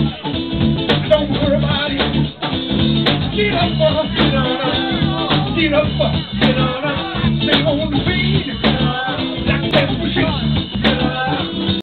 Don't worry about it. Get up, get on up. Get up, get on up. Stay on the.